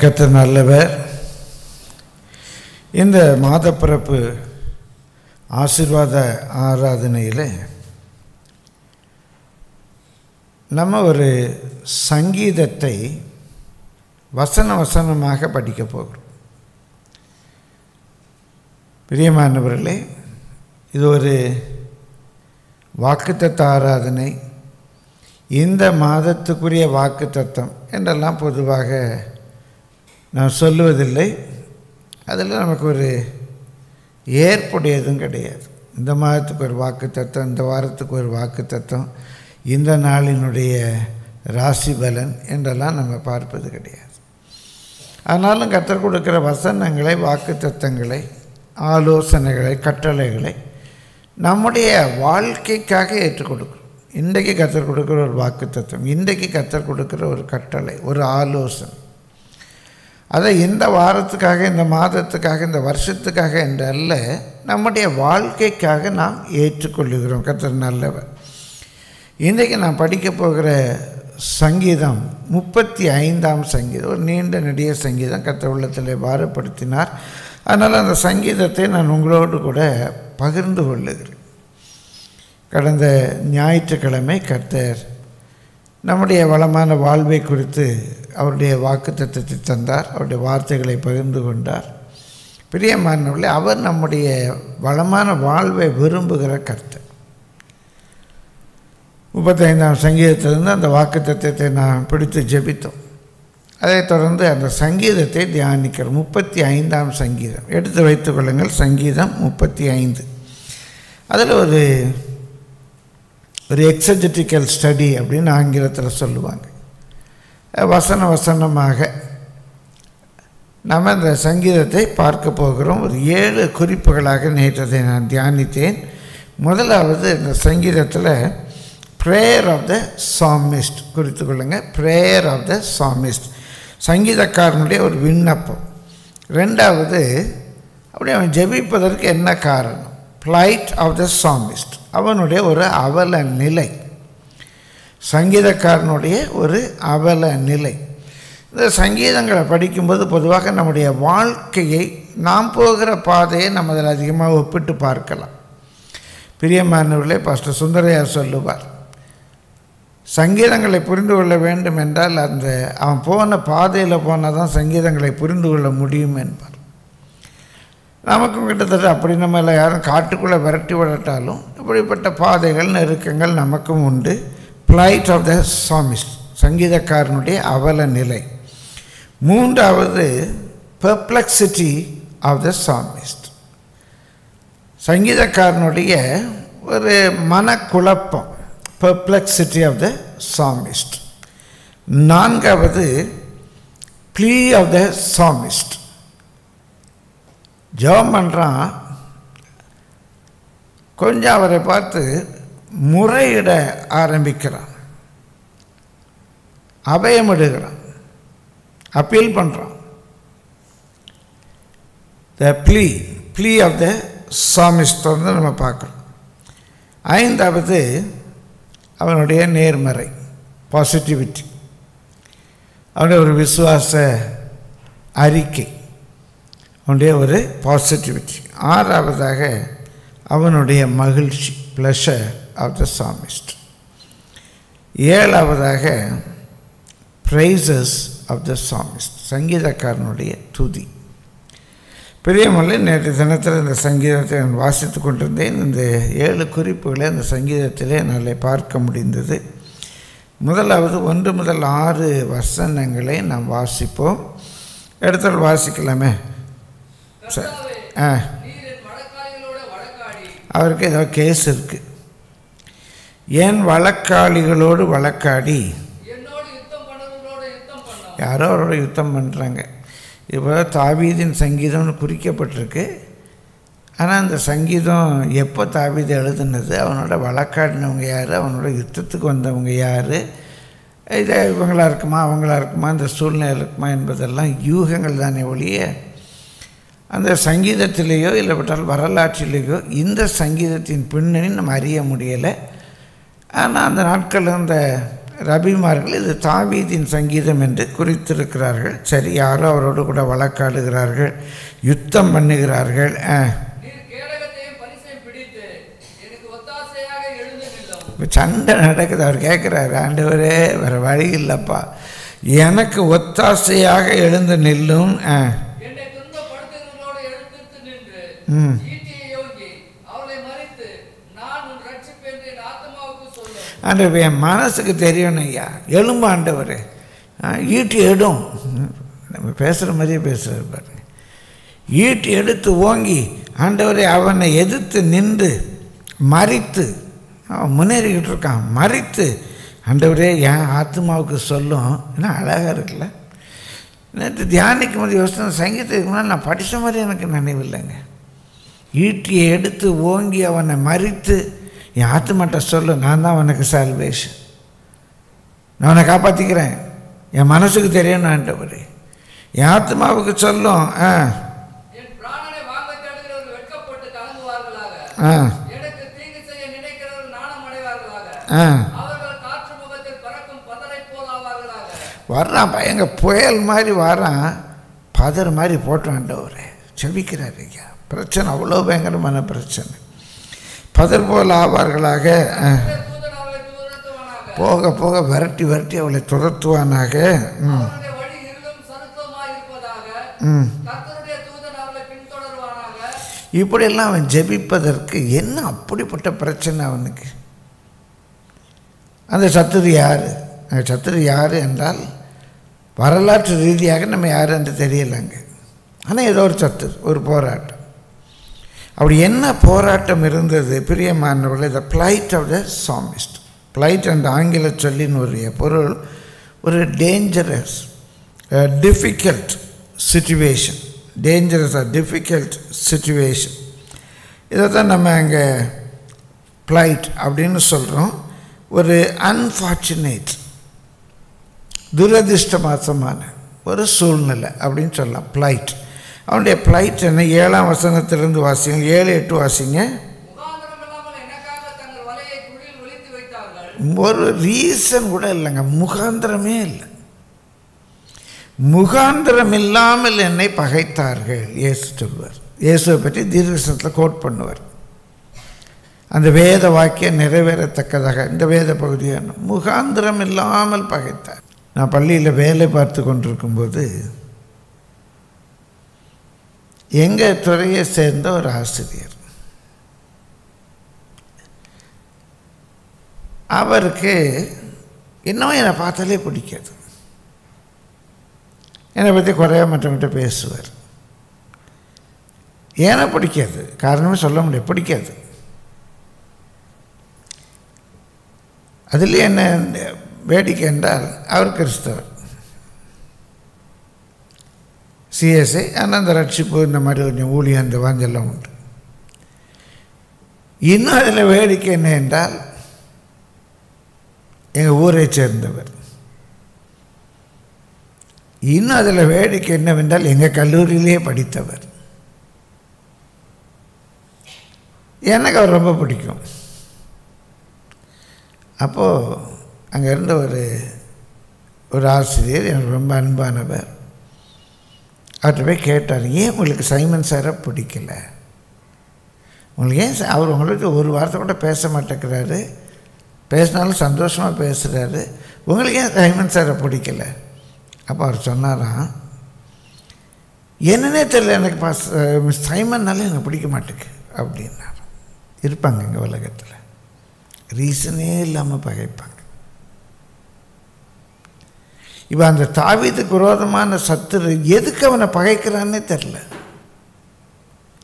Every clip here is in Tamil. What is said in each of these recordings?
கத்த நல்லவர். இந்த மாதப்பிறப்பு ஆசீர்வாத ஆராதனையில் நம்ம ஒரு சங்கீதத்தை வசன வசனமாக படிக்க போகிறோம். பிரியமானவர்களே இது ஒரு வாக்குத்தத்த ஆராதனை. இந்த மாதத்துக்குரிய வாக்குத்தத்தம் என்றெல்லாம் பொதுவாக நான் சொல்லுவதில்லை. அதில் நமக்கு ஒரு ஏற்புடையதும் கிடையாது. இந்த மாதத்துக்கு ஒரு வாக்கு தத்துவம் இந்த வாரத்துக்கு ஒரு வாக்கு தத்துவம் இந்த நாளினுடைய ராசி பலன் என்றெல்லாம் நம்ம பார்ப்பது கிடையாது. ஆனாலும் கற்றுக் கொடுக்குற வசனங்களை வாக்கு தத்தங்களை ஆலோசனைகளை கட்டளைகளை நம்முடைய வாழ்க்கைக்காக ஏற்றுக்கொடுக்கும் இன்றைக்கு கற்றுக் கொடுக்குற ஒரு வாக்கு தத்துவம் இன்றைக்கு கற்றுக் கொடுக்குற ஒரு கட்டளை ஒரு ஆலோசனை. அதை இந்த வாரத்துக்காக இந்த மாதத்துக்காக இந்த வருஷத்துக்காக என்று அல்ல நம்முடைய வாழ்க்கைக்காக நாம் ஏற்றுக்கொள்ளுகிறோம். கத்தர் நல்லவர். இன்றைக்கு நான் படிக்க போகிற சங்கீதம் முப்பத்தி ஐந்தாம் சங்கீதம் ஒரு நீண்ட நெடிய சங்கீதம் கர்த்தர் உள்ளத்தில் பாரப்படுத்தினார். அதனால் அந்த சங்கீதத்தை நான் உங்களோடு கூட பகிர்ந்து கொள்ளுகிறேன். கடந்த ஞாயிற்றுக்கிழமை கர்த்தர் நம்முடைய வளமான வாழ்வை குறித்து அவருடைய வாக்கு தத்துவத்தை தந்தார் அவருடைய வார்த்தைகளை பகிர்ந்து கொண்டார். பிரியமானவர்களே அவர் நம்முடைய வளமான வாழ்வை விரும்புகிற கருத்து முப்பத்தைந்தாம் சங்கீதத்திலிருந்து அந்த வாக்கு தத்துவத்தை நான் பிடித்து ஜெபித்தோம். அதைத் தொடர்ந்து அந்த சங்கீதத்தை தியானிக்கிறோம். முப்பத்தி ஐந்தாம் சங்கீதம். எடுத்து வைத்துக் கொள்ளுங்கள். சங்கீதம் முப்பத்தி ஐந்து அதில் ஒரு ஒரு எக்ஸஜெட்டிக்கல் ஸ்டடி அப்படின்னு ஆங்கிலத்தில் சொல்லுவாங்க. வசன வசனமாக நம்ம இந்த சங்கீதத்தை பார்க்க போகிறோம். ஒரு ஏழு குறிப்புகளாக நேற்றதை நான் தியானித்தேன். முதலாவது இந்த சங்கீதத்தில் ப்ரேயர் ஆஃப் த சாமிஸ்ட் குறித்து கொள்ளுங்கள் ப்ரேயர் ஆஃப் த சாமிஸ்ட் சங்கீதக்காரனுடைய ஒரு விண்ணப்பம். ரெண்டாவது அப்படி அவன் ஜெபிப்பதற்கு என்ன காரணம்? ப்ளைட் ஆஃப் த சாமிஸ்ட் அவனுடைய ஒரு அவல நிலை. சங்கீதக்காரனுடைய ஒரு அவல நிலை. இந்த சங்கீதங்களை படிக்கும்போது பொதுவாக நம்முடைய வாழ்க்கையை நாம் போகிற பாதையை நம்ம அதில் அதிகமாக ஒப்பிட்டு பார்க்கலாம். பிரியமானவர்களே பாஸ்டர் சுந்தரையார் சொல்லுவார் சங்கீதங்களை புரிந்து கொள்ள வேண்டும் என்றால் அந்த அவன் போன பாதையில் போனால் தான் சங்கீதங்களை புரிந்து கொள்ள முடியும் என்பார். நமக்கும் கிட்டத்தட்ட அப்படி நம்ம இல்லை யாரும் காட்டுக்குள்ளே விரட்டி விடட்டாலும் இப்படிப்பட்ட பாதைகள் நெருக்கங்கள் நமக்கும் உண்டு. ப்ளைட் ஆஃப் த சாமிஸ்ட் சங்கீதக்காரனுடைய அவல நிலை. மூன்றாவது பெர்ப்ளெக்சிட்டி ஆஃப் த சாமிஸ்ட் சங்கீதக்காரனுடைய ஒரு மனக்குழப்பம் பெர்ப்ளெக்சிட்டி ஆஃப் த சாமிஸ்ட் நான்காவது ப்ளீ ஆஃப் த சாமிஸ்ட் ஜெபம் பண்ணுறான் கொஞ்சம் அவரை பார்த்து முறையிட ஆரம்பிக்கிறான். அபயமிடுகிறான். அப்பீல் பண்ணுறான் the plea plea of the psalmist வந்து நம்ம பார்க்குறோம். ஐந்தாவது அவனுடைய நேர்மறை பாசிட்டிவிட்டி அவனுடைய ஒரு விசுவாச அறிக்கை. அவனுடைய ஒரு பாசிட்டிவிட்டி ஆறாவதாக அவனுடைய மகிழ்ச்சி ப்ளஷர் ஆஃப் த சாமிஸ்ட் ஏழாவதாக ப்ரைசஸ் ஆஃப் த சாமிஸ்ட் சங்கீதக்காரனுடைய துதி. பெரியமல்ல நேற்று தினத்தில் இந்த சங்கீதத்தை நான் வாசித்து கொண்டிருந்தேன். இந்த ஏழு குறிப்புகளை அந்த சங்கீதத்திலே என்னால் பார்க்க முடிந்தது. முதலாவது ஒன்று முதல் ஆறு வசனங்களை நாம் வாசிப்போம். எடுத்தால் வாசிக்கலாமே. ஆ. அவருக்கு ஏதோ கேஸ் இருக்குது ஏன் வழக்காளிகளோடு வழக்காடி யாரோ அவரோட யுத்தம் பண்ணுறாங்க இப்போ தாவீதின் சங்கீதம்னு குறிக்கப்பட்டிருக்கு. ஆனால் அந்த சங்கீதம் எப்போ தாவீது எழுதுனது? அவனோட வழக்காடினவங்க யார்? அவனோட யுத்தத்துக்கு வந்தவங்க யார்? இது இவங்களா இருக்குமா அவங்களா இருக்குமா இந்த சூழ்நிலை இருக்குமா என்பதெல்லாம் யூகங்கள் தானே ஒழிய அந்த சங்கீதத்திலேயோ இல்லைப்பட்டால் வரலாற்றிலேயோ இந்த சங்கீதத்தின் பின்னணி நம்ம அறிய முடியலை. ஆனால் அந்த நாட்களில் அந்த ரபிமார்கள் இது தாவீதின் சங்கீதம் என்று குறித்திருக்கிறார்கள். சரி யாரோ அவரோடு கூட வழக்காடுகிறார்கள் யுத்தம் பண்ணுகிறார்கள் இப்போ சண்டை நடக்குது அவர் கேட்குறாரு ஆண்டவரே வேறு வழி இல்லைப்பா. எனக்கு ஒத்தாசையாக எழுந்து நில்லும் ஆ. என்னை துன்பப்படுத்துகிறவர்களோடு எழுந்திருத்து நின்று ம் ஈட்டியை யோங்கி அவளை மறித்து நான் உன் ரட்சிப்பேன் என் ஆத்மாவுக்கு சொல்லும் ஆண்டவர் என் மனசுக்கு தெரியணும் ஐயா. எலும்பு ஆண்டவர். ஈட்டி எடும். நம்ம பேசுகிற மாதிரியே பேசுகிறார் பாருங்க. ஈட்டி எடுத்து ஓங்கி ஆண்டவரே அவனை எதிர்த்து நின்று மறித்து அவன் முன்னேறிக்கிட்டு இருக்கான். மறித்து ஆண்டவரே என் ஆத்மாவுக்கு சொல்லும். ஏன்னா அழகாக இருக்குல்ல. நேற்று தியானிக்கும் போது யோசனை சங்கீதத்துக்கு முன்னாடி நான் படித்த மாதிரி எனக்கு நினைவில்லைங்க. ஈட்டியை எடுத்து ஓங்கி அவனை மறித்து என் ஆத்துமாட்ட சொல்லு நான் தான் அவனுக்கு சால்வேஷன் நான் அவனை காப்பாற்றிக்கிறேன் என் மனசுக்கு தெரியும் ஆண்டவர். என் ஆத்மாவுக்கு சொல்லும் ஆ. ஆ. ஆ. வர்றான் பயங்க புயல் மாதிரி வரான் பதர் மாதிரி போட்டாண்டவர் செபிக்கிறார் ஐயா. பிரச்சனை அவ்வளோ பயங்கரமான பிரச்சனை. பதர் போல் ஆவார்களாக போக போக விரட்டி விரட்டி அவளை துரத்துவானாக ம். ம். இப்படியெல்லாம் அவன் ஜெபிப்பதற்கு என்ன அப்படிப்பட்ட பிரச்சனை அவனுக்கு? அந்த சத்துரு யார்? அந்த சத்துரு யார் என்றால் வரலாற்று ரீதியாக நம்ம யார் என்று தெரியலைங்க. ஆனால் ஏதோ ஒரு சத்துரு ஒரு போராட்டம். அப்படி என்ன போராட்டம் இருந்தது? பிரியமானவர்கள் the plight of the psalmist plight and ஆங்கில சொல்லினுடைய ஒரு பொருள் ஒரு dangerous difficult situation dangerous or difficult situation இதை தான் நம்ம அங்கே பிளைட் அப்படின்னு சொல்கிறோம் ஒரு அன்ஃபார்ச்சுனேட் துரதிருஷ்டமாசமான ஒரு சூழ்நிலை அப்படின்னு சொல்லலாம். பிளைட் அவனுடைய பிளைட் என்ன? ஏழாம் வசனத்திலிருந்து வாசிங்க. ஏழு எட்டு வாசிங்க. ஒரு ரீசன் கூட இல்லைங்க. முகாந்திரமே இல்லை. முகாந்திரம் இல்லாமல் என்னை பகைத்தார்கள். இயேசு சொல்வார். இயேசுவை பற்றி தீர்க்கசனத்தில் கோட் பண்ணுவார். அந்த வேத வாக்கியம் நிறைவேறத்தக்கதாக. இந்த வேத பகுதியான முகாந்திரம் இல்லாமல் பகைத்தார். நான் பள்ளியில் வேலை பார்த்து கொண்டிருக்கும்போது எங்கள் துறையை சேர்ந்த ஒரு ஆசிரியர். அவருக்கு இன்னும் என்னை பார்த்தாலே பிடிக்காது. என்னை பற்றி குறைய மற்றவங்கிட்ட பேசுவார். ஏன்னா பிடிக்காது. காரணமே சொல்ல முடியாது. பிடிக்காது. அதில் என்ன வேடிக்கை என்றால் அவர் கிறிஸ்தவர். சிஎஸ்ஐ ஆனால் அந்த ரட்சிப்பு இந்த மாதிரி கொஞ்சம் ஊழியம் அந்த வாஞ்செல்லாம் உண்டு. இன்னும் அதில் வேடிக்கை என்ன என்றால் எங்கள் ஊரை சேர்ந்தவர். இன்னும் அதில் வேடிக்கை என்னவென்றால் எங்கள் கல்லூரியிலேயே படித்தவர். எனக்கு அவர் ரொம்ப பிடிக்கும். அப்போது அங்கே இருந்த ஒரு ஒரு ஆசிரியர் எனக்கு ரொம்ப அன்பானவர். அவர்கிட்ட போய் கேட்டார் ஏன் உங்களுக்கு சைமன் சாரை பிடிக்கல? உங்களுக்கு ஏன் அவர் உங்களுக்கு ஒரு வார்த்தை கூட பேச மாட்டேங்கிறாரு. பேசினாலும் சந்தோஷமாக பேசுகிறாரு உங்களுக்கு ஏன் சைமன் சாரை பிடிக்கல? அப்போ அவர் சொன்னாராம் என்னன்னே தெரியல எனக்கு பாஸ் சைமன்னாலே எனக்கு பிடிக்க மாட்டேங்குது அப்படின்னார் இருப்பாங்க இங்கே உலகத்தில். ரீசனே இல்லாமல் பகைப்பாங்க. இப்போ அந்த தாவீதுக்கு விரோதமான சத்துரு எதுக்கு அவனை பகைக்கிறான்னே தெரில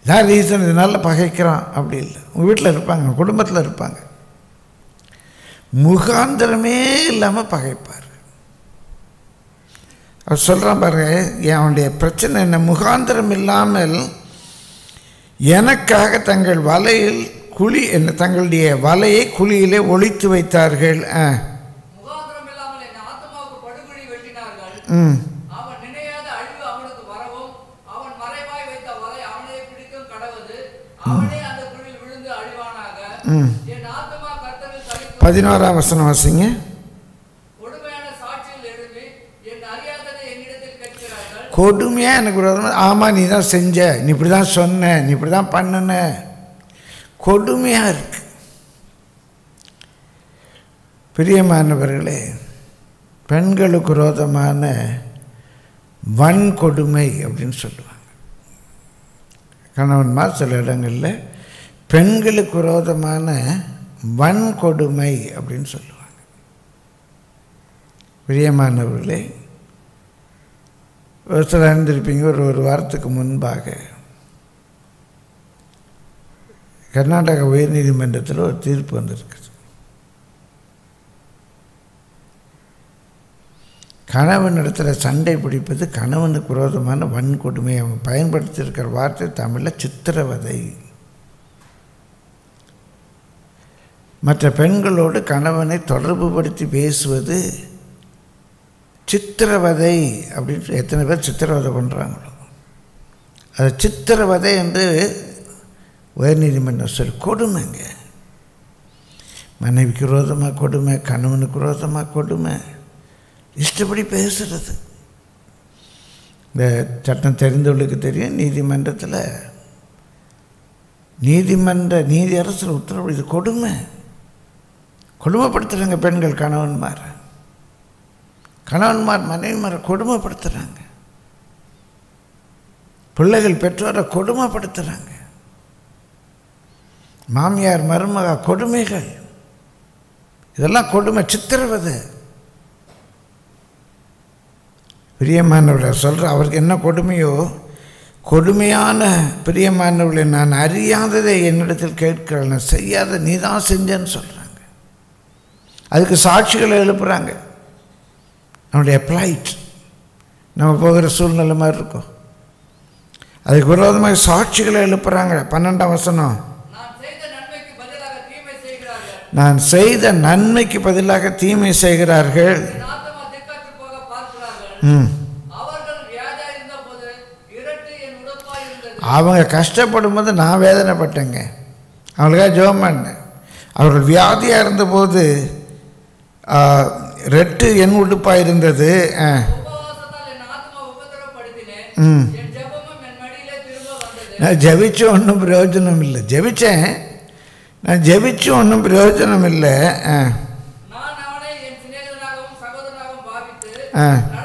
இதான் ரீசன் இதனால் பகைக்கிறான்? அப்படி இல்லை. உங்கள் வீட்டில் இருப்பாங்க குடும்பத்தில் இருப்பாங்க. முகாந்திரமே இல்லாமல் பகைப்பார். அவர் சொல்கிறான் பாருங்க அவனுடைய பிரச்சனை என்ன? முகாந்திரம் இல்லாமல் எனக்காக தங்கள் வலையில் குழி என்ன தங்களுடைய வலையை குழியிலே ஒழித்து வைத்தார்கள். பதினோராம் வசனம் வாசிங்க. கொடுமையாக எனக்கு விரோதமாக ஆமாம் நீ தான் செஞ்ச. நீ இப்படி தான் சொன்ன. நீ இப்படி தான் பண்ணுன. கொடுமையாக இருக்கு. பிரியமானவர்களே பெண்களுக்கு ரோதமான வன்கொடுமை அப்படின்னு சொல்லுவாங்க. கணவன்மார் சில இடங்களில் பெண்களுக்கு விரோதமான வன்கொடுமை அப்படின்னு சொல்லுவாங்க. பிரியமானவர்களே ஒரு சில அறிந்திருப்பீங்க ஒரு ஒரு வாரத்துக்கு முன்பாக. கர்நாடக உயர்நீதிமன்றத்தில் ஒரு தீர்ப்பு கணவன் இடத்துல சண்டை பிடிப்பது கணவனுக்கு விரோதமான வன்கொடுமை. அவங்க பயன்படுத்தியிருக்கிற வார்த்தை தமிழில் சித்திரவதை. மற்ற பெண்களோடு கணவனை தொடர்புபடுத்தி பேசுவது சித்திரவதை அப்படின்ட்டு எத்தனை பேர் சித்திரவதை பண்ணுறாங்களோ அது சித்திரவதை என்று உயர்நீதிமன்றம் சொல்லி கொடுமைங்க. மனைவிக்கு விரோதமாக கொடுமை கணவனுக்கு விரோதமாக கொடுமை. இஷ்டப்படி பேசுறது. இந்த சட்டம் தெரிந்தவர்களுக்கு தெரியும் நீதிமன்றத்தில். நீதிமன்ற நீதி அரசர் உத்தரவு இது கொடுமை. கொடுமைப்படுத்துகிறாங்க பெண்கள் கணவன்மார். கணவன்மார் மனைவிமாரை கொடுமைப்படுத்துகிறாங்க பிள்ளைகள் பெற்றோரை கொடுமைப்படுத்துகிறாங்க மாமியார் மருமக கொடுமைகள். இதெல்லாம் கொடுமை சித்திரவதை. பிரியமானவர்களை சொல்கிற அவருக்கு என்ன கொடுமையோ? கொடுமையான பிரியமானவர்களை நான் அறியாததை என்னிடத்தில் கேட்கிறேன் நான் செய்யாத நீ தான் செஞ்சேன்னு சொல்கிறாங்க அதுக்கு சாட்சிகளை எழுப்புகிறாங்க நம்முடைய ப்ளைட் நம்ம போகிற சூழ்நிலை மாதிரி இருக்கும். அதுக்கு விரோதமாக சாட்சிகளை எழுப்புகிறாங்க பன்னெண்டாம் வசனம். நான் செய்த நன்மைக்கு பதிலாக தீமை செய்கிறார்கள். அவங்க கஷ்டப்படும் போது நான் வேதனைப்பட்டேங்க. அவங்களுக்காக ஜெபம் பண்ணேன். அவர்கள் வியாதியாக இருந்தபோது ரெட்டு என் உடுப்பாக இருந்தது. ம். நான் ஜெபிச்சு ஒன்றும் பிரயோஜனம் இல்லை ஜெபிச்சேன். நான் ஜெபிச்சு ஒன்றும் பிரயோஜனம் இல்லை ஆ. ஆ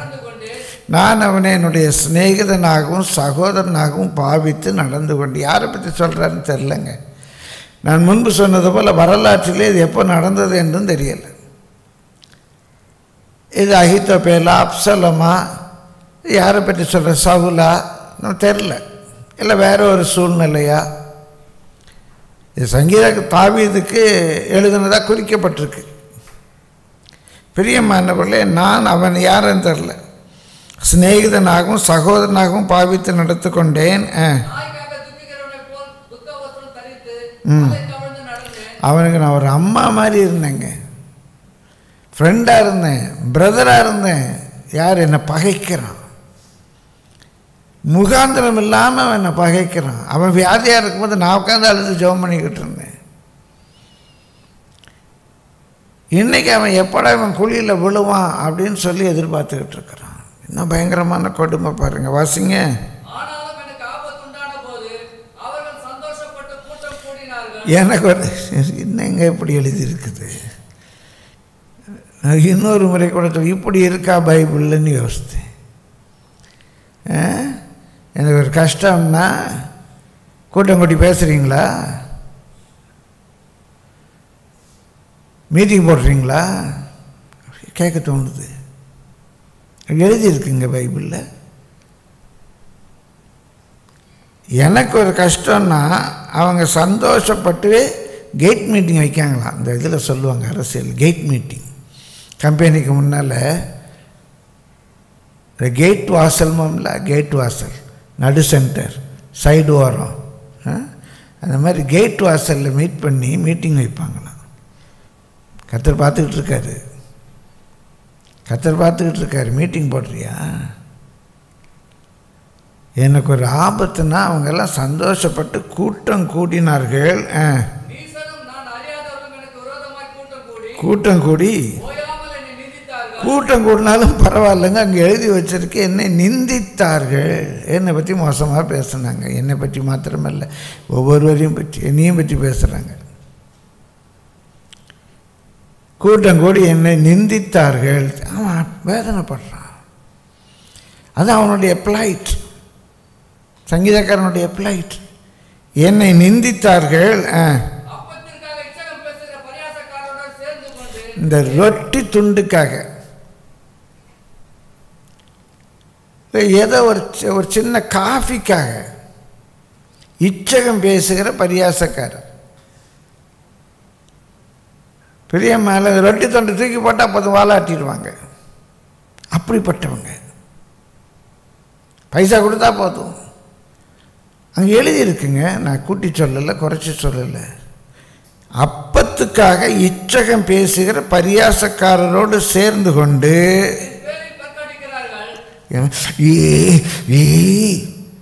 நான் அவனை என்னுடைய சிநேகிதனாகவும் சகோதரனாகவும் பாவித்து நடந்து கொண்டு யாரை பற்றி சொல்கிறாருன்னு தெரிலங்க நான் முன்பு சொன்னது போல் வரலாற்றிலே இது எப்போ நடந்தது என்றும் தெரியலை. இது அஹித்தோபேலா அப்சலமா யாரை பற்றி சொல்கிற சவுலா நமக்கு தெரில இல்லை வேற ஒரு சூழ்நிலையா? இது சங்கீத தாவீதுக்கு எழுதுனதாக குறிக்கப்பட்டிருக்கு. பிரியமானவர்களே நான் அவன் யாருன்னு தெரில சிநேகிதனாகவும் சகோதரனாகவும் பாவித்து நடத்து கொண்டேன் அவனுக்கு நான் ஒரு அம்மா மாதிரி இருந்தேங்க. ஃப்ரெண்டாக இருந்தேன். பிரதராக இருந்தேன். யார் என்னை பகைக்கிறான்? முகாந்திரம் இல்லாமல் அவன் என்னை பகைக்கிறான். அவன் வியாதியாக இருக்கும்போது நான் உட்காந்து அழுது ஜெபம் பண்ணிக்கிட்டு இருந்தேன். இன்னைக்கு அவன் எப்படா இவன் குழியில் விழுவான் அப்படின்னு சொல்லி எதிர்பார்த்துக்கிட்டு இருக்கிறான். இன்னும் பயங்கரமான கொடுமை பாருங்க. வாசிங்க. எனக்கு ஒரு என்னங்க இப்படி எழுதியிருக்குது? நான் இன்னொரு முறை கூட இப்படி இருக்கா பைபிள்னு யோசித்தேன். எனக்கு ஒரு கஷ்டம்னா கூட்டம் கூட்டி பேசுகிறீங்களா மீட்டிங் போடுறீங்களா? கேட்க தோணுது. எழுதியிருக்குங்க பைபிளில். எனக்கு ஒரு கஷ்டம்னா அவங்க சந்தோஷப்பட்டுவே கேட் மீட்டிங் வைக்காங்களாம். அந்த இதில் சொல்லுவாங்க அரசியல் கேட் மீட்டிங் கம்பெனிக்கு முன்னால் இந்த கேட் வாசல்மோம்ல கேட் வாசல் நடு சென்டர் சைடு ஓரம் ஆ? அந்த மாதிரி கேட் வாசலில் மீட் பண்ணி மீட்டிங் வைப்பாங்களாம். கத்தர் பார்த்துக்கிட்டு இருக்காரு. கத்தர் பார்த்துக்கிட்டு இருக்காரு மீட்டிங் போடுறியா? எனக்கு ஒரு ஆபத்துனா அவங்கெல்லாம் சந்தோஷப்பட்டு கூட்டம் விரோதமாய் கூட்டம் கூடி கூட்டம் கூடினாலும் பரவாயில்லைங்க. அங்கே எழுதி வச்சிருக்கு என்னை நிந்தித்தார்கள். என்னை பற்றி மோசமாக பேசுனாங்க. என்னை பற்றி மாத்திரமல்ல. ஒவ்வொருவரையும் பற்றி என்னையும் பற்றி பேசுகிறாங்க கூட்டம் கூடி என்னை நிந்தித்தார்கள். அவன் வேதனைப்படுறான். அது அவனுடைய பிளைட் சங்கீதக்காரனுடைய பிளைட் என்னை நிந்தித்தார்கள் ஆ. இந்த ரொட்டி துண்டுக்காக. ஏதோ ஒரு ஒரு சின்ன காஃபிக்காக இச்சகம் பேசுகிற பரியாசக்காரன். பெரிய மேலே ரொட்டி தொண்டு தூக்கி போட்டால் போதும் வாழாட்டிடுவாங்க அப்படிப்பட்டவங்க. பைசா கொடுத்தா போதும். அங்கே எழுதியிருக்குங்க நான் கூட்டி சொல்லலை குறைச்சி சொல்லலை. அப்பத்துக்காக இச்சகம் பேசுகிற பரியாசக்காரரோடு சேர்ந்து கொண்டு ஏ ஏ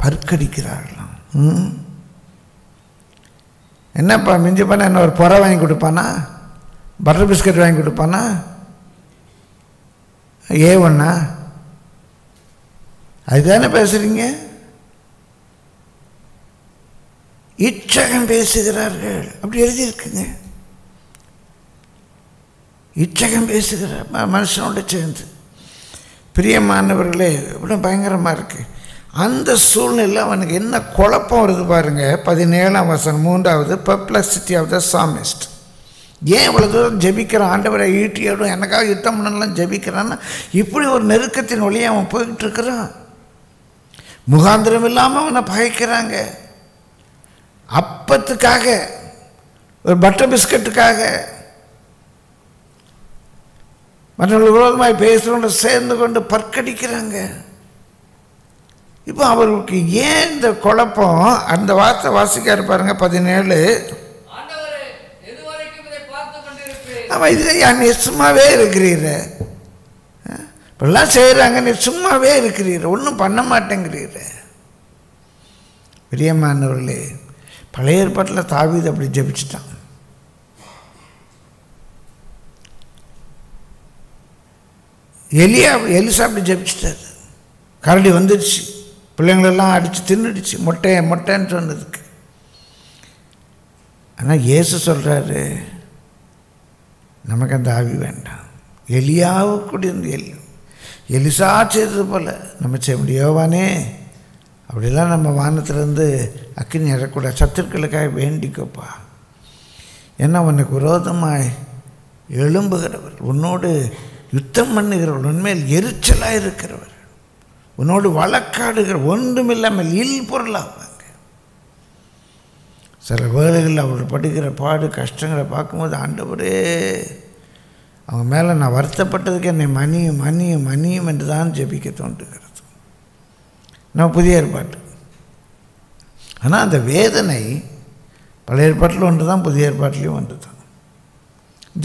பற்கடிக்கிறார்களாம். ம். என்னப்பா மிஞ்சி பண்ண என்ன ஒரு புற வாங்கி கொடுப்பானா? பட்டர் பிஸ்கட் வாங்கி கொடுப்பானா? ஏ ஒண்ணா? அதுதானே பேசுறீங்க? இச்சகம் பேசுகிறார்கள். அப்படி எழுதியிருக்குங்க. இச்சகம் பேசுகிற மனுஷனோட சேர்ந்து. பிரியமானவர்களே இவ்வளோ பயங்கரமாக இருக்குது அந்த சூழ்நிலை அவனுக்கு என்ன குழப்பம் வருது பாருங்கள் பதினேழாம் வசனம் மூன்றாவது பெர்ப்ளெக்சிட்டி ஆஃப் த சாமிஸ்ட் ஏன் இவ்வளோ தூரம் ஜெபிக்கிறான் ஆண்டவரை ஈட்டியோடும் எனக்காக யுத்தம் பண்ணலாம் ஜெபிக்கிறான்னா இப்படி ஒரு நெருக்கத்தின் வழியை அவன் போய்கிட்டு இருக்கிறான். முகாந்திரம் இல்லாமல் அவனை பகைக்கிறாங்க. அப்பத்துக்காக ஒரு பட்டர் பிஸ்கட்டுக்காக மற்றவர்கள் விரோதமாக பேசுகிறவங்க சேர்ந்து கொண்டு பற்கடிக்கிறாங்க. இப்போ அவருக்கு ஏன் இந்த குழப்பம்? அந்த வார்த்தை வாசிக்க பாருங்கள் பதினேழு ஆண்டவரே எதுவரைக்கும் இதை பார்த்து கொண்டிருப்பேன் அவன் இதில் நீ சும்மாவே இருக்கிறீர. இப்படிலாம் செய்கிறாங்க நீ சும்மாவே இருக்கிறீர். ஒன்றும் பண்ண மாட்டேங்கிறீர். பிரியமானவர்களே பழைய ஏற்பாட்டில் தாவிது அப்படி ஜெபிச்சிட்டான். எலியா எலிசா அப்படி ஜெபிச்சிட்டார். கரடி வந்துடுச்சு. பிள்ளைங்களெல்லாம் அடித்து தின்னுடுச்சு. மொட்டை மொட்டைன்னு சொன்னதுக்கு. ஆனால் இயேசு சொல்கிறாரு நமக்கு அந்த ஆவி வேண்டாம் எலியாவுக்குடி இருந்து எலி. எலிசா செய்தது போல் நம்ம செய்ய முடியோவானே அப்படிலாம் நம்ம வானத்திலேருந்து அக்கினி இறக்கூடாது சத்துருக்களுக்காக வேண்டிக்கோப்பா. ஏன்னா உனக்கு விரோதமாய் எழும்புகிறவர் உன்னோடு யுத்தம் பண்ணுகிறவர் உண்மையில் எரிச்சலாக இருக்கிறவர் உன்னோடு வழக்காடுகிற ஒன்றுமில்லாமல் இல் பொருளாவார். சில வேலைகளில் அவர் படுகிற பாடு கஷ்டங்களை பார்க்கும்போது ஆண்டவரே அவங்க மேலே நான் வருத்தப்பட்டதுக்கு என்னை மணியும் மணியும் மணியும் என்று தான் ஜெபிக்க தோன்றுகிறது. நம்ம புதிய ஏற்பாட்டு. ஆனால் அந்த வேதனை பழைய ஏற்பாட்டில் ஒன்று தான் புதிய ஏற்பாட்டிலையும் ஒன்று தான்.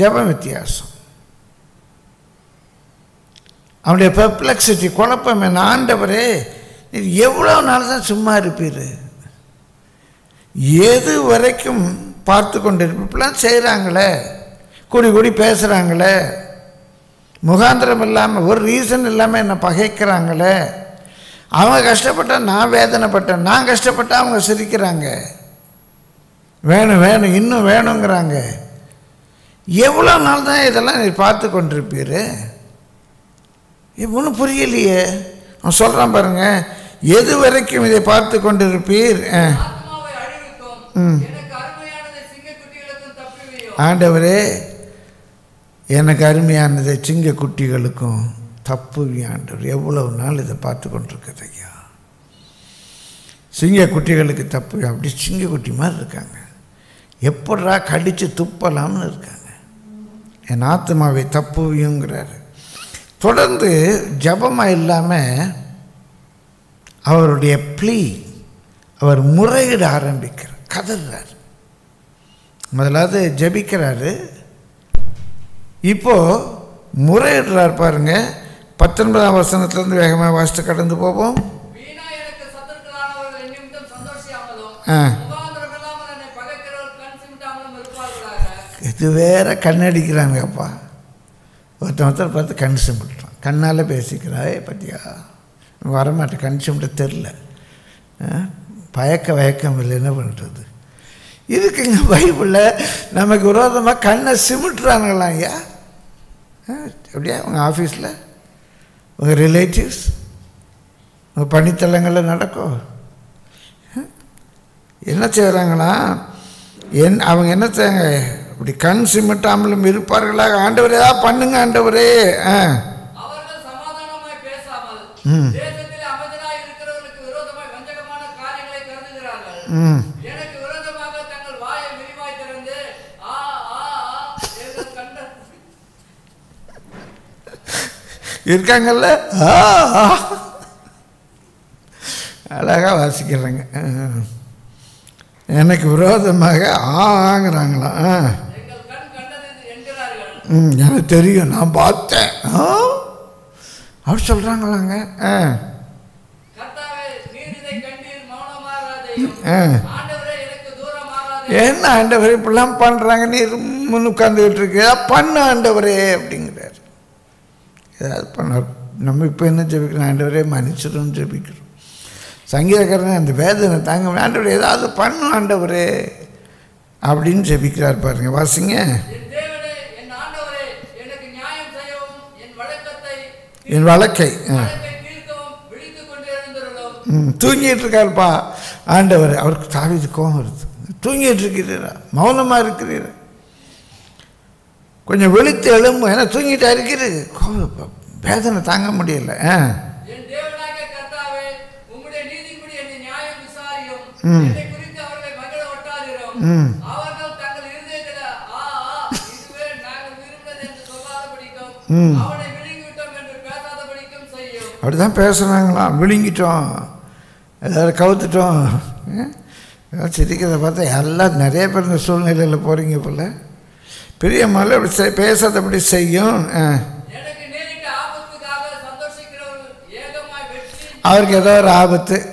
ஜபம் வித்தியாசம். அவனுடைய பெர்ப்ளெக்சிட்டி குழப்பம் என்ன? ஆண்டவரே நீ எவ்வளோ நாள் தான் சும்மா இருப்பீர்? எது வரைக்கும் பார்த்து கொண்டிருப்பெல்லாம் செய்கிறாங்களே கூடி கூடி பேசுகிறாங்களே முகாந்திரம் இல்லாமல் ஒரு ரீசன் இல்லாமல் என்னை பகைக்கிறாங்களே. அவங்க கஷ்டப்பட்டால் நான் வேதனைப்பட்டேன். நான் கஷ்டப்பட்டால் அவங்க சிரிக்கிறாங்க. வேணும் வேணும் இன்னும் வேணுங்கிறாங்க. எவ்வளோ நாள் தான் இதெல்லாம் நீ பார்த்து கொண்டிருப்பீர்? ஒன்றும் புரியலையே. அவன் சொல்கிறான் பாருங்கள் எது வரைக்கும் இதை பார்த்து கொண்டிருப்பீர்? ஆ. ஆத்மாவை அழிவுக்கும் எனக்கு அருமையானதை சிங்கக்குட்டிகளுக்கும் தப்புவியோ ஆண்டவரே எனக்கு அருமையானதை சிங்க குட்டிகளுக்கும் தப்பு ஆண்டவர். எவ்வளவு நாள் இதை பார்த்து கொண்டிருக்குது ஐயா? சிங்க குட்டிகளுக்கு தப்பு அப்படி சிங்க குட்டி மாதிரி இருக்காங்க. எப்படா கடித்து துப்பலாம்னு இருக்காங்க. என் ஆத்மாவை தப்புவியுங்கிறாரு. தொடர்ந்து ஜபமாக இல்லாமல் அவருடைய ப்ளீ அவர் முறையிட ஆரம்பிக்கிறார். கதறார் முதலாவது ஜெபிக்கிறாரு. இப்போ முறையிடுறார் பாருங்க. பத்தொன்பதாம் வசனத்திலிருந்து வேகமாக வாசித்து கடந்து போவோம். ஆ. இது வேற கண்ணடிக்கிறாங்கப்பா ஒருத்தன் ஒருத்தர் பார்த்து கண் சிம்பிட்டான் கண்ணால் பேசிக்கிறாய் பத்தியா? வரமாட்டேன் கண் சிம்பிட்ட தெரில பயக்க வயக்கம் இல்லை என்ன பண்ணுறது இதுக்குங்க பைபிளில் நமக்கு விரோதமாக கண்ணை சிமிட்டுறானுங்களாம் ஐயா. அப்படியா உங்கள் ஆஃபீஸில் உங்கள் ரிலேட்டிவ்ஸ் உங்கள் பணித்தலங்களில் நடக்கும்? என்ன செய்கிறாங்களா என் அவங்க என்ன செய்றாங்க? இப்படி கண் சிமிட்டாமலும் இருப்பார்களாக. ஆண்டவரே ஏதாவது பண்ணுங்க ஆண்டவரே. ஆ. ம். தேசத்திலே அமைதலாய் இருக்கிறவர்களுக்கு விரோதமாய் வஞ்சகமான காரியங்களை கருதுகிறார்கள் ம் எனக்கு விரோதமாக தங்கள் வாயை விரிவாய் திறந்து ஆ ஆ ஆ என்று கண்ட இருக்காங்கல்ல. அழகாக வாசிக்கிறாங்க. ஆ. எனக்கு விரோதமாக ஆங்கிறாங்களாம் ம் எனக்கு தெரியும் நான் பார்த்தேன். ஆ. அப்படி சொல்கிறாங்களாங்க ஆ கர்த்தாவே நீர் இதை கண்டீர் மௌனமாகாதையும் ஆ ஆண்டவரே எனக்கு தூரமாகாதே என்ன ஆண்டவரே இப்படிலாம் பண்ணுறாங்க நீ உட்காந்துக்கிட்டு இருக்கு பண்ண பண்ணு ஆண்டவரே அப்படிங்கிறார். ஏதாவது பண்ண நம்ம இப்போ என்ன ஜெபிக்கிறோம்? ஆண்டவரே மன்னிச்சிடும் ஜெபிக்கிறோம். சங்கீதக்காரன் அந்த வேதனை தாங்க ஆண்டவர் ஆண்டவரே ஏதாவது பண்ணு ஆண்டவரே அப்படின்னு ஜெபிக்கிறார் பாருங்க. வாசிங்க. என் வழக்கை ஆ ஆண்டவரே எனக்கு நியாயம் செய்யவும் என் வழக்கத்தை என் வழக்கை ஆ வழக்கை தீர்க்கவும் விழித்துக் கொண்டு எழுந்திருளும் ம், தூங்கிட்டு இருக்காருப்பா. ஆண்டவர் அவருக்கு தாவிது கோபம் வருது. தூங்கிட்டு இருக்கிறீரா? மௌனமாக இருக்கிறீரா? கொஞ்சம் விழித்து எழும்பு. ஏன்னா தூங்கிட்டா இருக்கிறது கோபம் வேதனை தாங்க முடியல. ஆ. ம். ம். அவர்கள் அப்படி தான் பேசுகிறாங்களாம் விழுங்கிட்டோம். ஏதாவது கவுத்துட்டோம்? ஏதாவது சிரிக்கிறத பார்த்தா எல்லாம் நிறைய பேர் இந்த சூழ்நிலையில் போகிறீங்க போல். பெரிய மலை அப்படி செய்- பேசாதபடி செய்யும் அவருக்கு ஏதோ ஒரு ஆபத்து.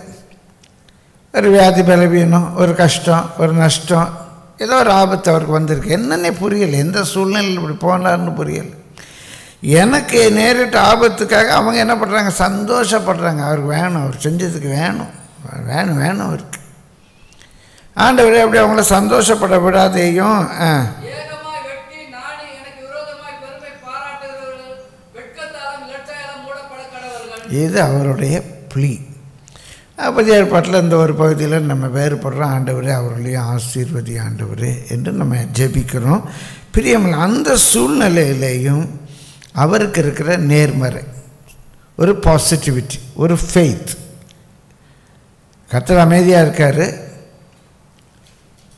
ஒரு வியாதி பலவீனம் ஒரு கஷ்டம் ஒரு நஷ்டம். ஏதோ ஒரு ஆபத்து அவருக்கு வந்திருக்கு. என்னன்னே புரியலை. எந்த சூழ்நிலையில் இப்படி போனார்னு புரியலை. எனக்கு நேரிட்ட ஆபத்துக்காக அவங்க என்ன பண்ணுறாங்க சந்தோஷப்படுறாங்க. அவருக்கு வேணும். அவர் செஞ்சதுக்கு வேணும். வேணும் வேணும் அவருக்கு. ஆண்டவரே அப்படி அவங்கள சந்தோஷப்பட விடாதேயும். ஆ. இது அவருடைய ப்ளீ புதிய ஏற்பாட்டில் இந்த ஒரு பகுதியில் நம்ம வேறுபடுறோம். ஆண்டவரே அவர்களையும் ஆசீர்வதி ஆண்டவரே என்று நம்ம ஜெபிக்கிறோம். பிரியமல் அந்த சூழ்நிலையிலேயும் அவருக்கு இருக்கிற நேர்மறை ஒரு பாசிட்டிவிட்டி ஒரு ஃபெய்த் கத்தர் அமைதியாக இருக்கார்.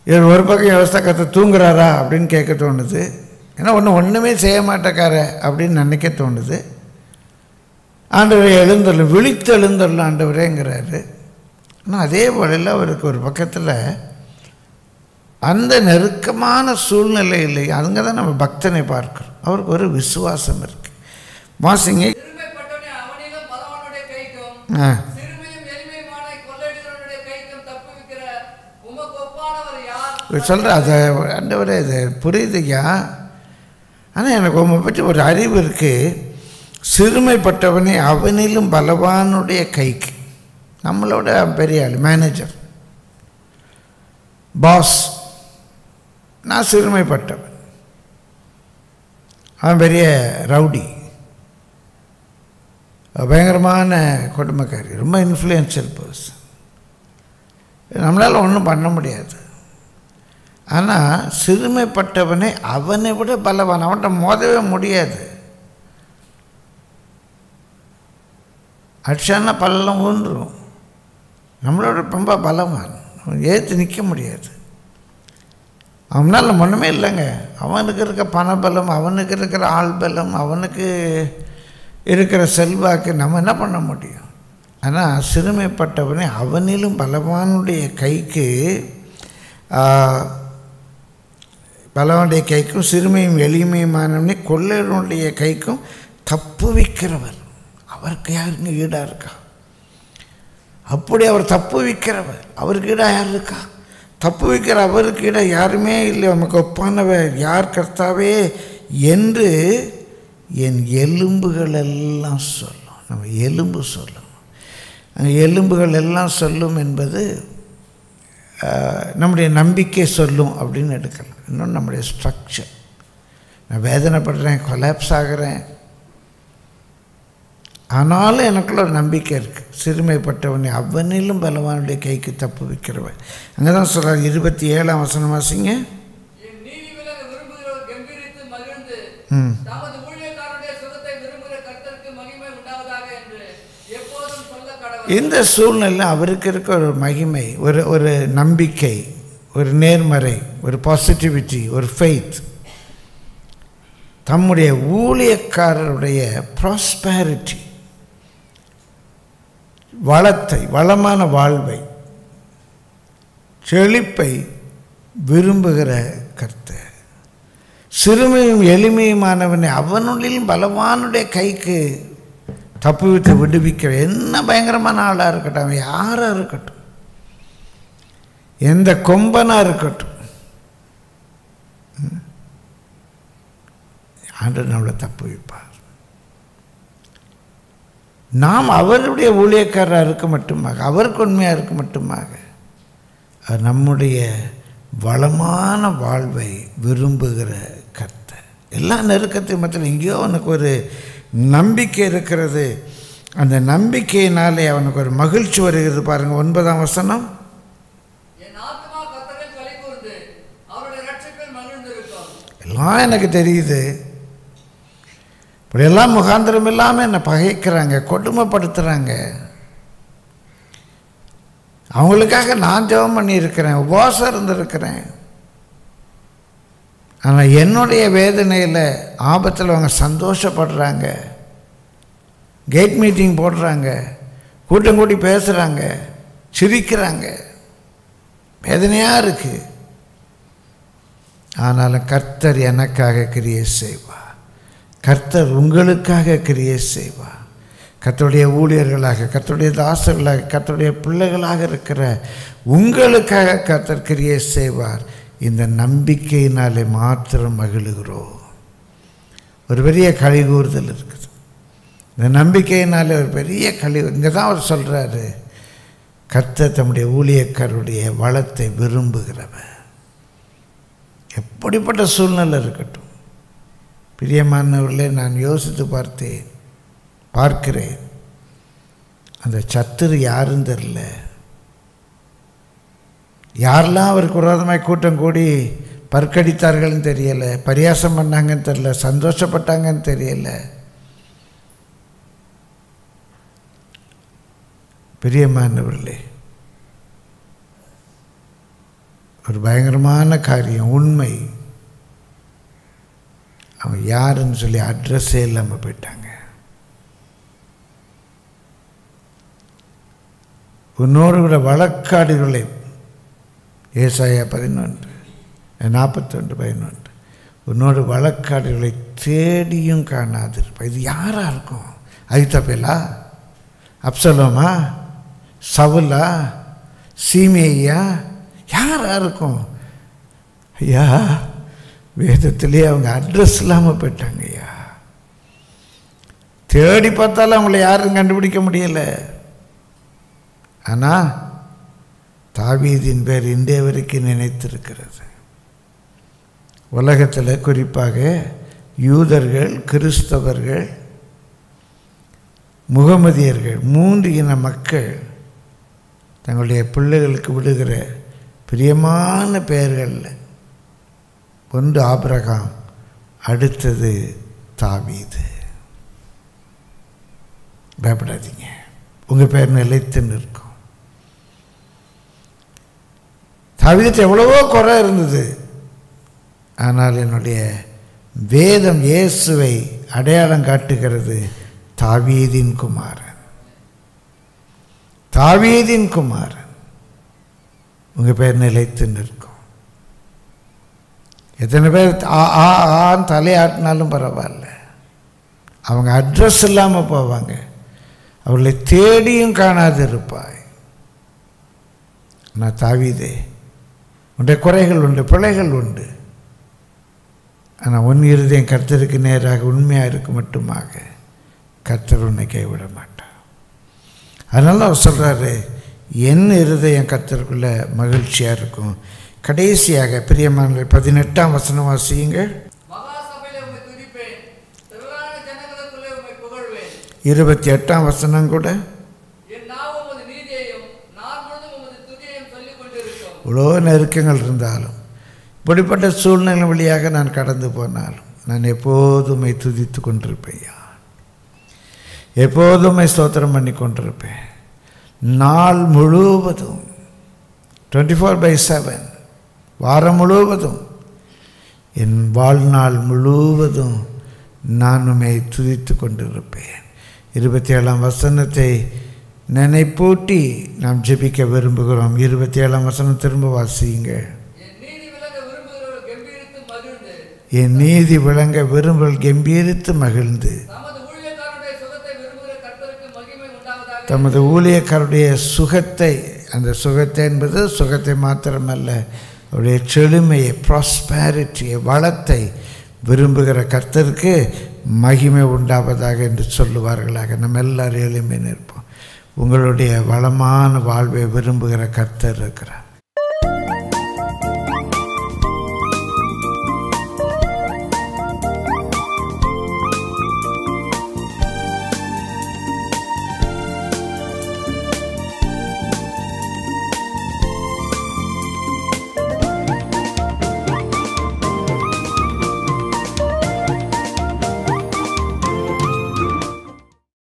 இவர் ஒரு பக்கம் யோசித்தா கத்த தூங்குறாரா அப்படின்னு கேட்க தோணுது. ஏன்னா ஒன்று ஒன்றுமே செய்ய மாட்டேக்கார அப்படின்னு நினைக்க தோணுது. ஆண்டவரை எழுந்தரலும் விழித்து எழுந்தரலும் ஆண்டவரேங்கிறாரு. ஆனால் அதே போல அவருக்கு ஒரு பக்கத்தில் அந்த நெருக்கமான சூழ்நிலையில் அங்கே தான் நம்ம பக்தனை பார்க்கிறோம். அவருக்கு ஒரு விசுவாசம் இருக்குது வாசிங்க. ஆ. சொல்கிற அதை ஆண்டவரே இது புரியுதுயா? ஆனால் எனக்கு உங்களை பற்றி ஒரு அறிவு இருக்குது சிறுமைப்பட்டவனே அவனிலும் பலவானுடைய கைக்கு. நம்மளோட பெரிய ஆள் மேனேஜர் பாஸ் நான் சிறுமைப்பட்டவன். அவன் பெரிய ரவுடி. பயங்கரமான கொடுமைக்காரி ரொம்ப இன்ஃப்ளூயன்ஷியல் பர்சன் நம்மளால் ஒன்றும் பண்ண முடியாது. ஆனால் சிறுமைப்பட்டவனை அவனை விட பலவான். அவன்கிட்ட மோதவே முடியாது. அடிச்சானா பல்லம் ஊன்றும் நம்மளோட ரொம்ப பலவான். அவன் ஏற்று நிற்க முடியாது. அவனால் ஒன்றுமே இல்லைங்க. அவனுக்கு இருக்க பணபலம் அவனுக்கு இருக்கிற ஆள் பலம் அவனுக்கு இருக்கிற செல்வாக்கு நம்ம என்ன பண்ண முடியும்? ஆனால் சிறுமைப்பட்டவனே அவனிலும் பலவானுடைய கைக்கு பலவனுடைய கைக்கும் சிறுமையும் எளிமையுமானவனே கொள்ளையனுடைய கைக்கும் தப்பு வைக்கிறவர். அவருக்கு யாருங்க ஈடாக இருக்கா? அப்படி அவர் தப்பு வைக்கிறவர். அவருக்கு ஈடாக யார் இருக்கா? தப்பு வைக்கிற அவருக்கு யாருமே இல்லை. நமக்கு ஒப்பானவர் யார் கர்த்தாவே என்று என் எலும்புகள் எல்லாம் சொல்லும். நம்ம எலும்பு சொல்லும். அந்த எலும்புகள் எல்லாம் சொல்லும் என்பது நம்முடைய நம்பிக்கை சொல்லும் அப்படின்னு எடுக்கலாம். இன்னும் நம்முடைய ஸ்ட்ரக்சர் நான் வேதனைப்படுறேன் கொலாப்ஸ் ஆகிறேன். ஆனாலும் எனக்குள்ள ஒரு நம்பிக்கை இருக்குது சிறுமைப்பட்டவனை அவனிலும் பலவானுடைய கைக்கு தப்பு வைக்கிறவன். அங்கே தான் சொல்கிறார் இருபத்தி ஏழாம் வசனம் வாசிங்க ம். இந்த சூழ்நிலை அவருக்கு இருக்க ஒரு மகிமை ஒரு ஒரு நம்பிக்கை ஒரு நேர்மறை ஒரு பாசிட்டிவிட்டி ஒரு ஃபெய்த் தம்முடைய ஊழியக்காரருடைய ப்ராஸ்பேரிட்டி வளத்தை வளமான வாழ்வை செழிப்பை விரும்புகிற கர்த்தர். சிறுமையும் எளிமையுமானவனை அவனுள்ளிலும் பலவானுடைய கைக்கு தப்புவித்து விடுவிக்க என்ன பயங்கரமான ஆளாக இருக்கட்டும் அவன் யாராக இருக்கட்டும் எந்த கொம்பனாக இருக்கட்டும். ஆண்டு நம்மளை தப்புவிப்பார். நாம் அவருடைய ஊழியக்காரராக இருக்க மட்டுமாக அவருக்கு உண்மையாக இருக்க மட்டுமாக நம்முடைய வளமான வாழ்வை விரும்புகிற கர்த்தர். எல்லா நெருக்கத்தையும் மத்தியில் எங்கேயோ அவனுக்கு ஒரு நம்பிக்கை இருக்கிறது. அந்த நம்பிக்கையினாலே அவனுக்கு ஒரு மகிழ்ச்சி வருகிறது பாருங்கள் ஒன்பதாம் வசனம். எல்லாம் எனக்கு தெரியுது. இப்படியெல்லாம் முகாந்திரம் இல்லாமல் என்னை பகைக்கிறாங்க கொடுமைப்படுத்துகிறாங்க அவங்களுக்காக நான் ஜெபம் பண்ணியிருக்கிறேன் உபவாசம் இருந்திருக்கிறேன். ஆனால் என்னுடைய வேதனையில் ஆபத்தில் அவங்க சந்தோஷப்படுறாங்க. கேட் மீட்டிங் போடுறாங்க கூட்டம் கூட்டி பேசுகிறாங்க சிரிக்கிறாங்க. வேதனையாக இருக்குது ஆனாலும் கர்த்தர் எனக்காக கிரியை செய்வார். கர்த்தர் உங்களுக்காக கிரியை செய்வார். கத்தருடைய ஊழியர்களாக கத்தருடைய தாசர்களாக கத்தருடைய பிள்ளைகளாக இருக்கிற உங்களுக்காக கர்த்தர் கிரியை செய்வார். இந்த நம்பிக்கையினாலே மாத்திரம் மகிழுகிறோம். ஒரு பெரிய கழிகூறுதல் இருக்குது. இந்த நம்பிக்கையினாலே ஒரு பெரிய கழி இங்கே தான் அவர் சொல்கிறாரு கர்த்தர் தம்முடைய ஊழியக்காரருடைய வளத்தை விரும்புகிறவர். எப்படிப்பட்ட சூழ்நிலை இருக்கட்டும். பிரியமானவர்களே நான் யோசித்து பார்த்தேன் பார்க்கிறேன். அந்த சத்துரு யாருன்னு தெரில யாரெல்லாம் அவருக்கு விரோதமாய் கூட்டம் கூடி பற்கடித்தார்கள்னு தெரியலை பரியாசம் பண்ணாங்கன்னு தெரியல சந்தோஷப்பட்டாங்கன்னு தெரியலை. பிரியமானவர்களே ஒரு பயங்கரமான காரியம் உண்மை. அவன் யாருன்னு சொல்லி அட்ரஸே இல்லாமல் போயிட்டாங்க. உன்னோடு கூட வழக்காடுகளை ஏசாயா பதினொன்று நாற்பத்தொன்று பதினொன்று. உன்னோட வழக்காடுகளை தேடியும் காணாது இது யாராக இருக்கும்? ஐத்தப்பேலா அப்சலோமா? சவுலா? சீமேயா? யாராக இருக்கும்? ஐயா வேதத்திலே அவங்க அட்ரஸ் இல்லாமல் போயிட்டாங்க ஐயா. தேடி பார்த்தாலும் அவங்கள யாரும் கண்டுபிடிக்க முடியலை. ஆனால் தாவீதின் பேர் இன்றைய வரைக்கும் நினைத்திருக்கிறது. உலகத்தில் குறிப்பாக யூதர்கள் கிறிஸ்தவர்கள் முகமதியர்கள் மூன்று இன மக்கள் தங்களுடைய பிள்ளைகளுக்கு விடுகிற பிரியமான பெயர்களில் ஒன்று ஆபிரகாம் அடுத்தது தாவீது. பயப்படாதீங்க. உங்கள் பேர் நிலைத்து நிற்கும். தாவீதுக்கு எவ்வளவோ குறை இருந்தது. ஆனால் என்னுடைய வேதம் இயேசுவை அடையாளம் காட்டுகிறது தாவீதின் குமாரன். தாவீதின் குமாரன். உங்கள் பேர் நிலைத்து நிற்கும். எத்தனை பேர் ஆ ஆ ஆன்னு தலையாட்டினாலும் பரவாயில்ல. அவங்க அட்ரஸ் இல்லாமல் போவாங்க. அவர்களை தேடியும் காணாது இருப்பாய். நான் தாவிதே உன்னுடைய குறைகள் உண்டு பிழைகள் உண்டு. ஆனால் உன் இருதயம் கர்த்தருக்கு நேராக உண்மையாக இருக்க மட்டுமாக. கர்த்தர் உன்னை கைவிட மாட்டார். அதனால அவர் சொல்கிறாரு என் இருதயம் கர்த்தருக்குள்ளே மகிழ்ச்சியாக இருக்கும். கடைசியாக பிரியமான பதினெட்டாம் வசனம் புகழ்வேன். இருபத்தி எட்டாம் வசனம் கூட. இவ்வளோ நெருக்கங்கள் இருந்தாலும் இப்படிப்பட்ட சூழ்நிலை வழியாக நான் கடந்து போனாலும் நான் எப்போதுமே துதித்து கொண்டிருப்பேன். எப்போதுமே ஸ்தோத்திரம் பண்ணி கொண்டிருப்பேன். நாள் முழுவதும் டுவெண்ட்டி ஃபோர் பை செவன் வாரம் முழுவதும். என் வாழ்நாள் முழுவதும் நான் உண்மை துதித்து கொண்டிருப்பேன். இருபத்தி ஏழாம் வசனத்தை நினைப்பூட்டி நாம் ஜெபிக்க விரும்புகிறோம். இருபத்தி ஏழாம் வசனம் திரும்ப வாசியுங்க. என் நீதி விளங்க விரும்புகிறவர்கள் கம்பீரித்து மகிழ்ந்து. விரும்பல் கம்பீரித்து மகிழ்ந்து தமது ஊழியக்காருடைய சுகத்தை அந்த சுகத்தை என்பது சுகத்தை மாத்திரமல்ல அவருடைய செழுமையை ப்ராஸ்பேரிட்டியை வளத்தை விரும்புகிற கர்த்தருக்கு மகிமை உண்டாவதாக என்று சொல்லுவார்களாக. நம்ம எல்லாரும் எளிமை நிற்போம் உங்களுடைய வளமான வாழ்வை விரும்புகிற கர்த்தர் இருக்கிறார்.